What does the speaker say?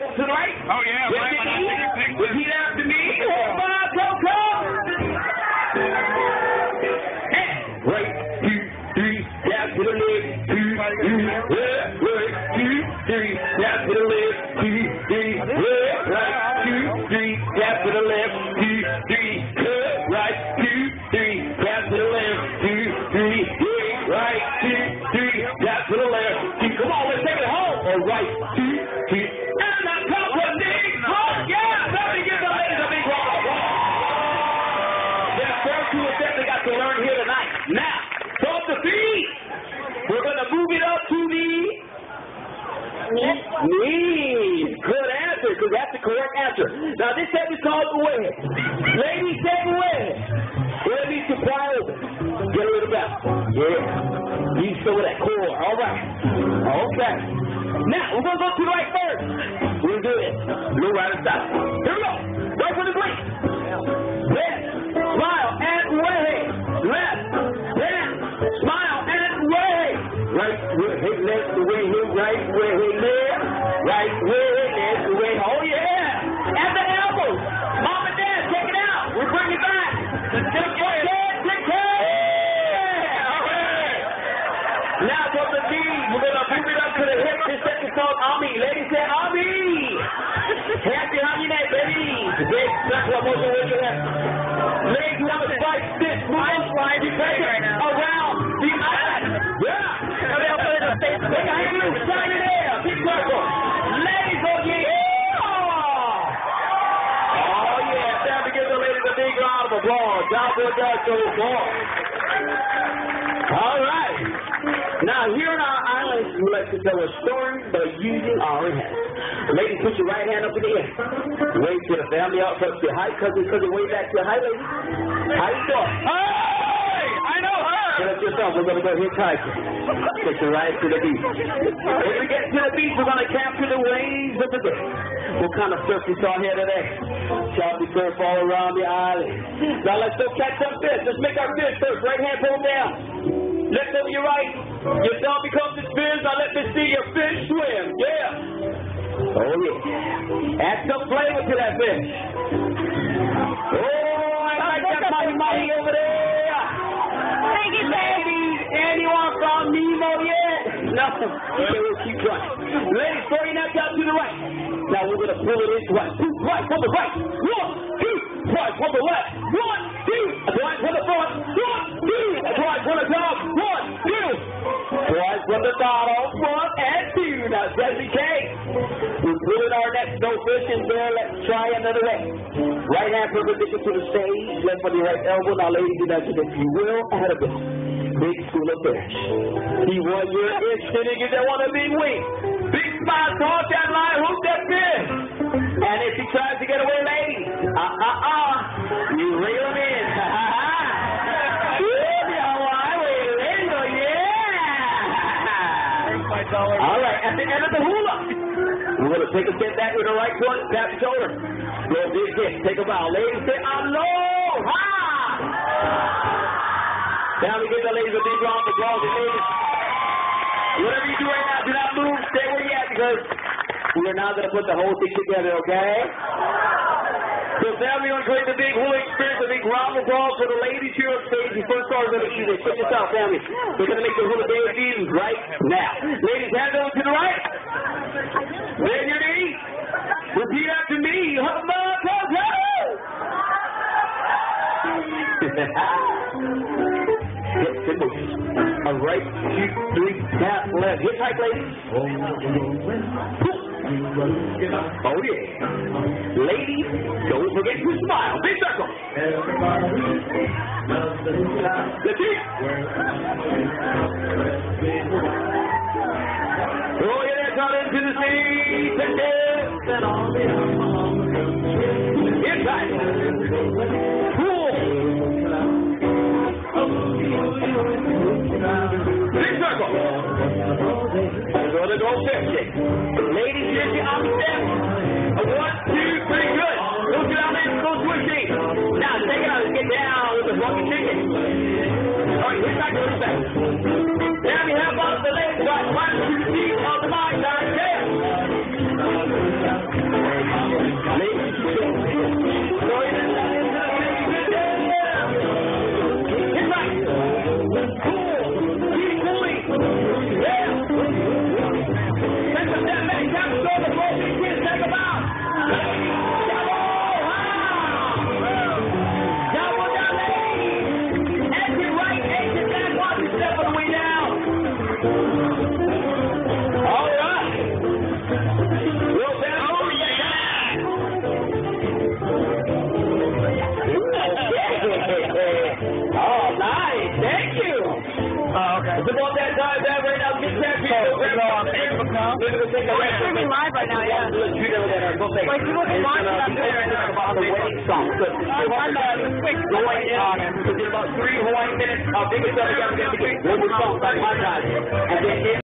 To the right. Oh, yeah, right, when I eat? take a picture. Repeat after me. One, go, go. And right, two, three, down to the left, two, three, left, right, two, three, down to the left, two, three, left, right, two, three, down to the left, two, three, left, knees. Good answer, because that's the correct answer. Now, this step is called the way. Ladies, step away. Needs to fly open. Get a little back. Yeah. Use some that core. All right. Okay. Now, we're going to go to the right first. We'll do it. Blue right and stop. Here we go. Right for the green. Left, baby. Big circular motion with your left. Legs you want to spike this. Move on, slide your face around the eye. Yeah. Come down to the face. Take a hand loose. Of applause. Job well done. All right. Now, here on our island, we like to tell a story by using our hands. Ladies, put your right hand up in the air. Wave to the family out front. Say hi, cousin, cousin. Wave back to hi, ladies. How you doing? Her. Get up yourself. We're going to go hitchhiking. Take your right to the beach. When we get to the beach, we're going to capture the waves of the day. What kind of surf we saw here today? Choppy surf all around the island. Now let's go catch some fish. Let's make our fish first. Right hand pull down. Lift over your right. Your thumb becomes the fish. Now let me see your fish swim. Yeah. Oh yeah. Add some flavor to that fish. Oh, I like that money money keep trying. Ladies, straighten that down to the right. Now we're gonna pull it in right. Two, right from the right. One, two, right from the left. One, two, right from the front. One, two, right from the top. One, two, right from the bottom. One and two. Now, Jesse K. We put in our next no fishing there. Let's try another way. Right hand perpendicular to the stage. Left on the right elbow. Now, ladies and gentlemen, if you will, ahead of us. Big school of fish. He won your itch to niggas that want a big wing. Big spot, cross that line, hook that fish. And if he tries to get away, lady, uh uh uh, you reel him in. Ha ha ha. All right, at the end of the hula, we're going to take a step back with the right foot, tap shoulder. Go big hit, take a bow. Ladies, say aloha. Now we give the ladies a big round of applause. Ladies, whatever you do right now, do not move. Stay where you at because we are now going to put the whole thing together, okay? So family, we're going to create the big hula experience, a big round of applause for the ladies here on stage. The first star is going to be. Check this out, family. We're going to make the hula babies right now. Ladies, hands over to the right. Bend your knee. Repeat after me. Humba, Hip moves. A right, two, three, tap, left. Hip tight, ladies. Oh, yeah. Ladies, don't forget to smile. Big circle. The team. Throw your legs out into the sea. And dance. Inside. Cool. Circle. Go to go fifty. Ladies, here's step. Go go it out and get down with the funky chicken. All right, hit back, the legs, That that right now, get that video. On Facebook now. We're going to take a streaming live right now, yeah. Like, people can watch it up there. The wedding song. Quick. In. About three Hawaiian minutes, other guy be my. And then in